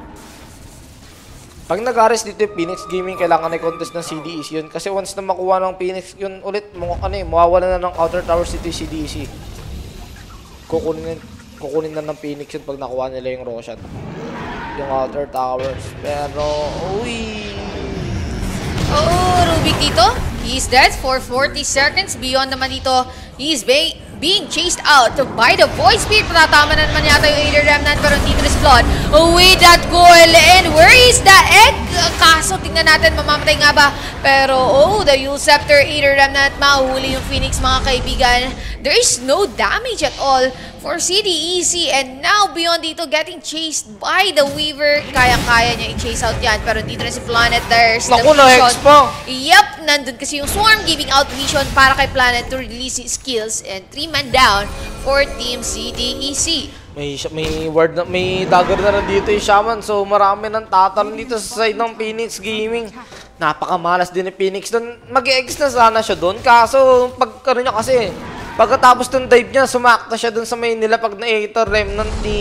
Pag nag-ares dito yung Phoenix Gaming, kailangan na contest ng CDEC yun. Kasi once na makuha ng Phoenix yun ulit, mga ano eh, mawawala na ng outer towers dito yung CDEC. Kukunin, kukunin na ng Phoenix yun pag nakuha nila yung Roshan. Yung outer towers. Pero, uy! Oh, Rubik dito. He's dead for 40 seconds. Beyond naman dito, he's be being chased out by the voice speed. Patatama na naman yata yung Aether Remnant pero dito is Blood. With that goal. And where is the egg? Kaso tingnan natin, mamamatay nga ba? Pero oh, the Yule Scepter Aether Remnant. Mahuli yung Phoenix mga kaibigan. There is no damage at all for CDEC and now beyond dito getting chased by the Weaver. Kaya-kaya niya i-chase out yan pero dito na si Planet there's the Naku, na-hex vision. pa. Yep, nandun kasi yung Swarm giving out vision para kay Planet to release his skills and 3 man down for Team CDEC. May, may word na, may dagger na rin dito yung Shaman. So marami nang tatalon dito sa side ng Phoenix Gaming. Napakamalas din ni Phoenix doon. Mag-ex na sana siya doon. Kaso pag ano niya kasi, pagkatapos ng dive niya, sumakta siya doon sa main nila pag na-8 remnant ni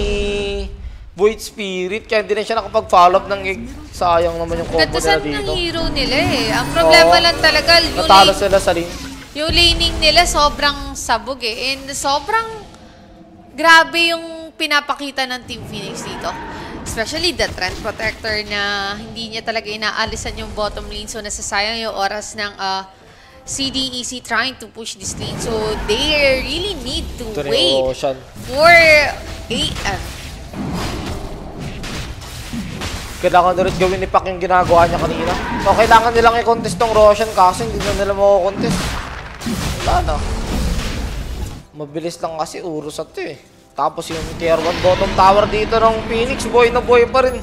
Void Spirit. Kaya hindi na siya nakapag-follow up ng egg. Sayang naman yung combo nila sana ng dito. hero nila eh. Ang problema Oo. lang talaga, yung, Natalo sila sa lane. yung laning nila sobrang sabog eh. And sobrang grabe yung pinapakita ng Team Phoenix dito. Especially the Trend Protector na hindi niya talaga inaalisan yung bottom lane. So nasasayang yung oras ng uh, CDEC trying to push this lane. So they really need to Ito wait for AM. Kailangan na rin gawin ni Pac yung ginagawa niya kanina. So, kailangan nilang i-contest tong Roshan kasi hindi na nila mako-contest. Wala na. Mabilis lang kasi Urus at eh. Tapos yung tier 1 bottom tower dito ng Phoenix, boy na boy pa rin.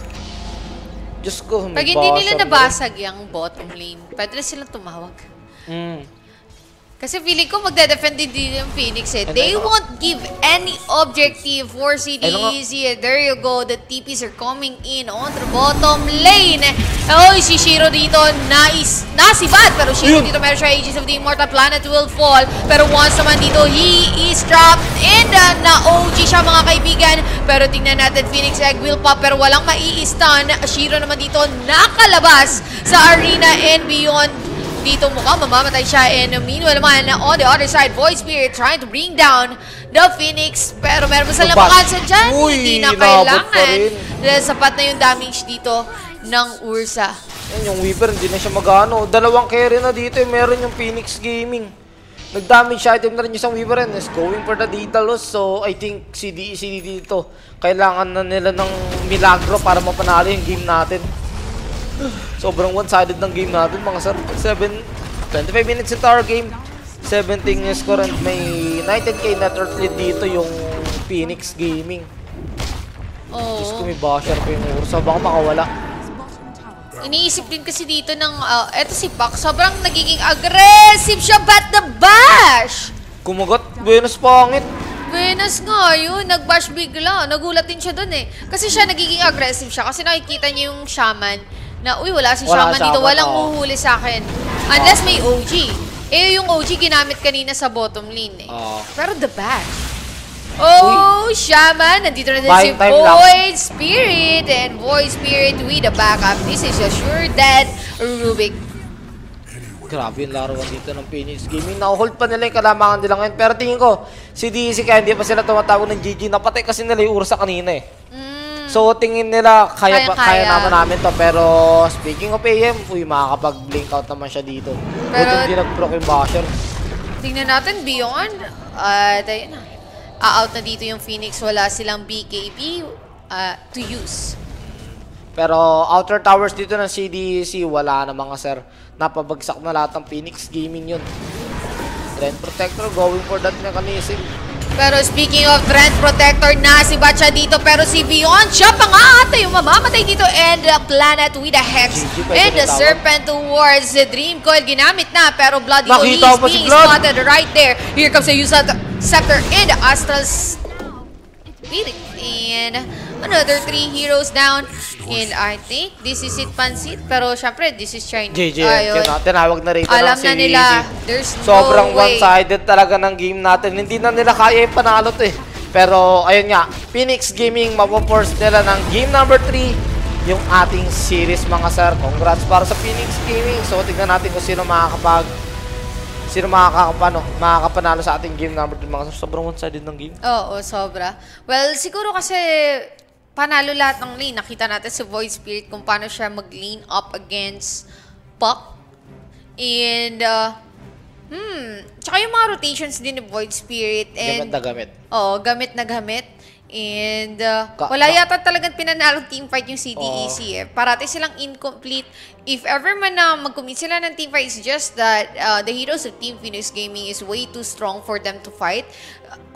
Diyos ko, may Pag hindi nila nabasag yung bottom lane, pwede na silang tumawag. Mm. Kasi feeling ko magde-defend din din yung Phoenix eh. And They then, won't give any objective for Ayun nga. CDEC. There you go. The TPs are coming in on the bottom lane. Oh, si Shiro dito, nice. Nasibad. Pero Shiro dito, meron siya Aegis of the Immortal Planet will fall. Pero once naman dito, he is trapped. And uh, na-OG siya mga kaibigan. Pero tingnan natin, Phoenix Egg will pop. Pero walang mai-stun. Shiro naman dito, nakalabas sa arena and beyond dito mukhang mamamatay siya. And meanwhile naman, on the other side, Void Spirit trying to bring down the Phoenix. Pero meron pa Nabas- makansan dyan. Uy, Hindi na kailangan. Dahil sapat na yung damage dito ng Ursa. Yan, yung Weaver, hindi na siya magano. Dalawang carry na dito, eh, meron yung Phoenix Gaming. Nag-damage item na rin yung isang Weaver and is going for the data loss. So, I think CDEC dito, kailangan na nila ng milagro para mapanalo yung game natin. Sobrang one-sided ng game natin, mga sir. 7, 25 minutes into our game. 17 yung score and may 19k net worth lead dito yung Phoenix Gaming. Diyos ko, may basher pa yung Ursa. Baka makawala. Iniisip din kasi dito ng, uh, eto si Pac, sobrang nagiging aggressive siya, bat the bash! Kumagat, buenos pangit. Venus nga, yun, nag-bash bigla. Nagulat din siya dun eh. Kasi siya nagiging aggressive siya kasi nakikita niya yung shaman na, uy, wala si Wala shaman dito, walang huhuli sa akin. Unless may OG. Eh, yung OG ginamit kanina sa bottom lane eh. Oo. Pero the bash. Oh, shaman! Nandito na din si lang. Void Spirit. And Void Spirit with the backup. This is a sure dead Rubik. Grabe yung laruan dito ng Phoenix Gaming. Na-hold pa nila yung kalamangan nila ngayon. Pero tingin ko, si DC kaya hindi pa sila tumatawag ng GG. Napatay kasi nila yung Ursa kanina eh. Mm. So tingin nila kaya, pa, Kaya-kaya. kaya naman namin to. Pero speaking of AM, uy makakapag-blink out naman siya dito. Pero- hindi nag-proc yung basher. Tingnan natin, beyond. At ayun na. A-out na dito yung Phoenix. Wala silang BKB uh, to use. Pero outer towers dito ng CDC, wala na mga sir. Napabagsak na lahat ng Phoenix Gaming yun. Trend Protector going for that mechanism. Pero speaking of Trend Protector, nasibat siya dito. Pero si Beyond, siya pa nga ata yung mamamatay dito. And the planet with a Hex. And the. Serpent towards the Dream Coil. Ginamit na. Pero Blood pa si being spotted right there. Here comes the use of the Scepter and Astral Spirit. And another three heroes down. And I think this is it, Pansit. Pero syempre, this is China. JJ, Ayun. tina- tinawag na rito Alam ng na nila, there's Sobrang no way. one-sided talaga ng game natin. Hindi na nila kaya yung panalo to eh. Pero ayun nga, Phoenix Gaming mapoforce nila ng game number 3 yung ating series mga sir. Congrats para sa Phoenix Gaming. So tignan natin kung sino makakapag sino makakapano, makakapanalo sa ating game number 3 mga sir. Sobrang one-sided ng game. Oo, sobra. Well, siguro kasi panalo lahat ng lane. Nakita natin si Void Spirit kung paano siya mag-lean up against Puck. And, uh, hmm, tsaka yung mga rotations din ni Void Spirit. Gamit And, na gamit. Oo, gamit na gamit. And uh, Ka- wala yata talagang pinanalo team fight yung CDEC eh. Parati silang incomplete. If ever man na mag-commit sila ng team fight, it's just that uh, the heroes of Team Phoenix Gaming is way too strong for them to fight.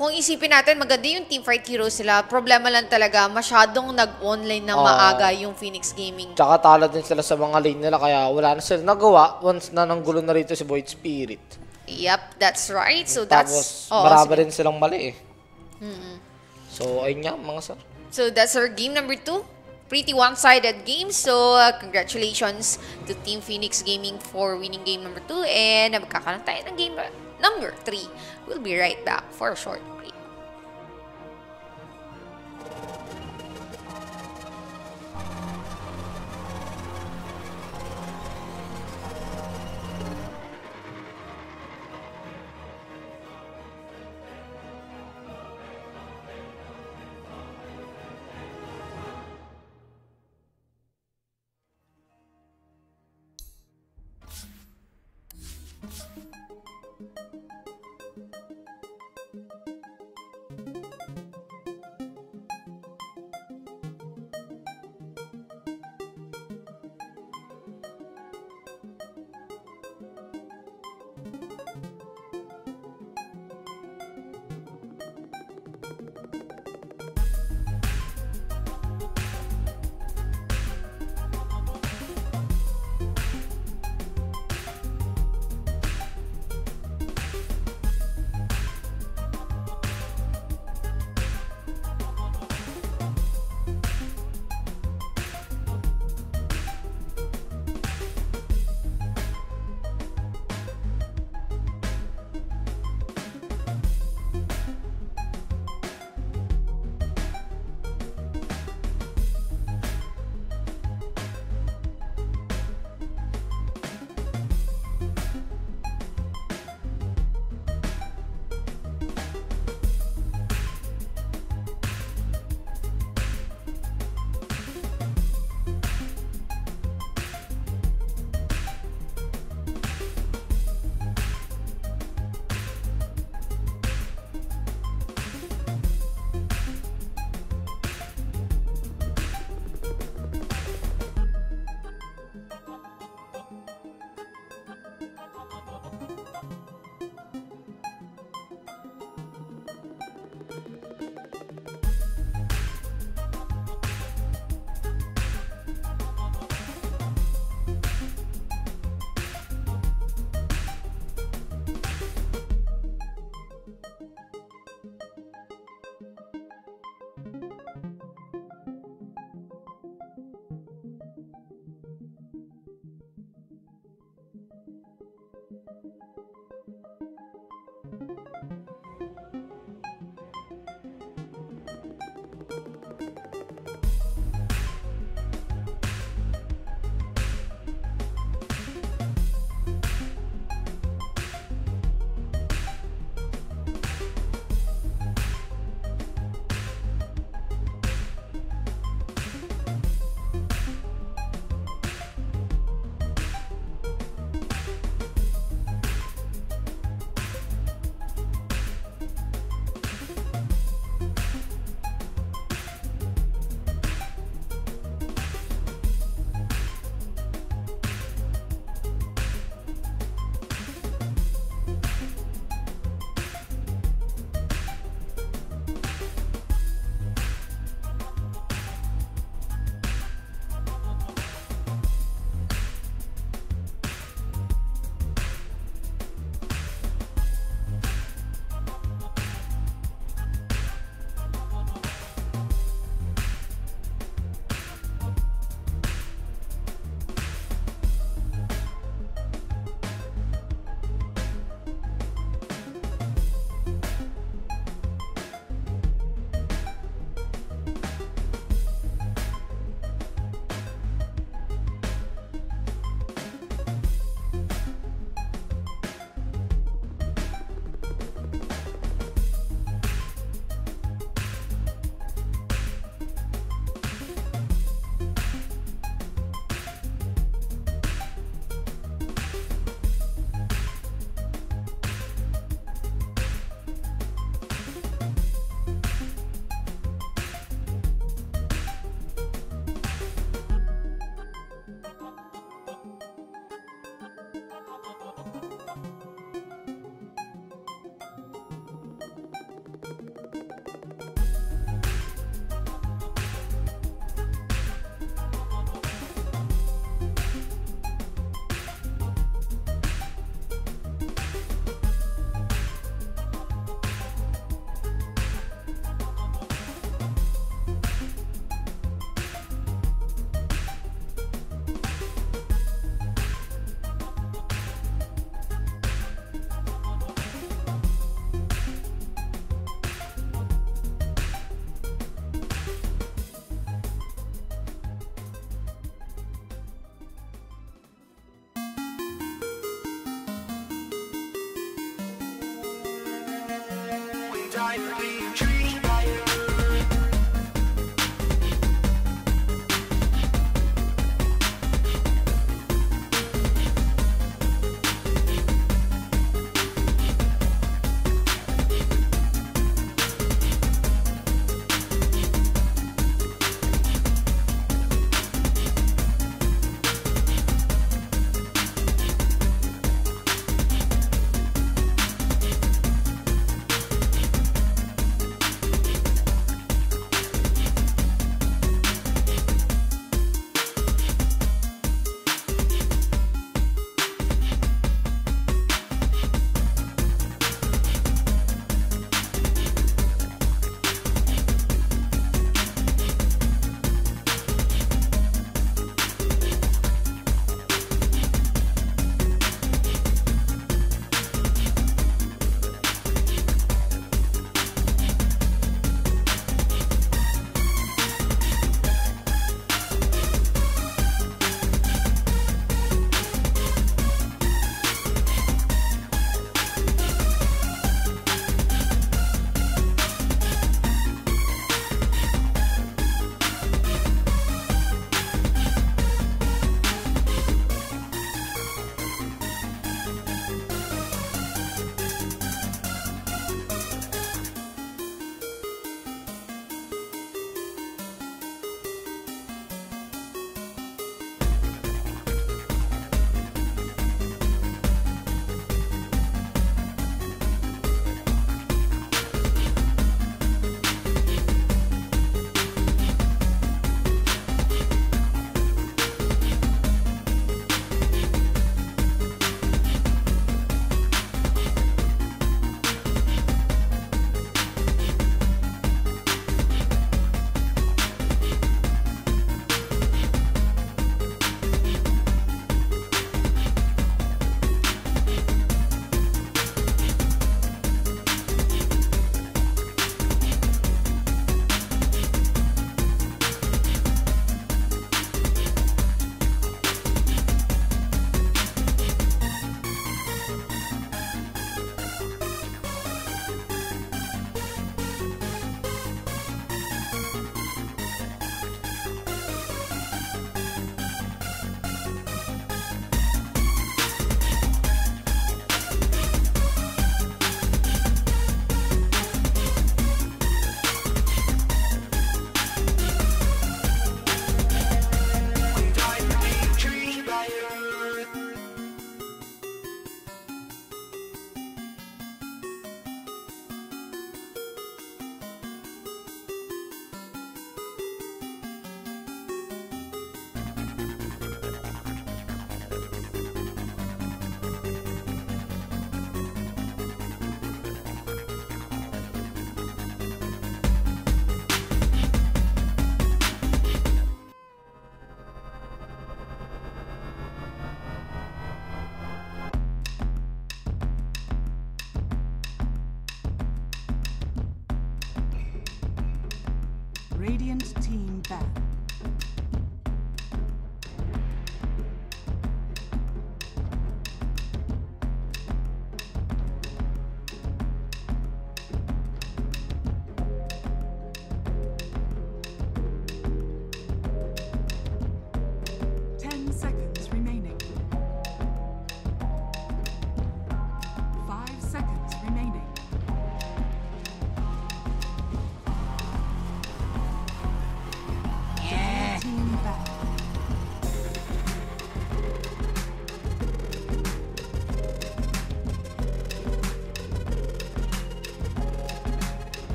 Kung isipin natin, maganda yung team fight heroes sila. Problema lang talaga, masyadong nag-online na Oo. maaga yung Phoenix Gaming. Tsaka talo din sila sa mga lane nila kaya wala na sila nagawa once na nanggulo na rito si Void Spirit. Yep, that's right. So Tapos that's... Oo, marami sige. rin silang mali eh. So ayun nga mga sir. So that's our game number two. Pretty one-sided game. So uh, congratulations to Team Phoenix Gaming for winning game number two. And magkakaroon tayo ng game number three. We'll be right back for a short break.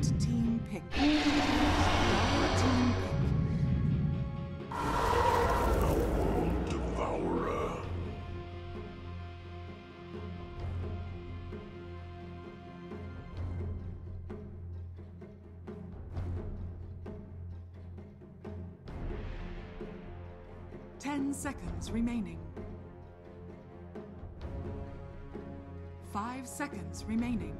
Team pick. Ten seconds remaining. Five seconds remaining.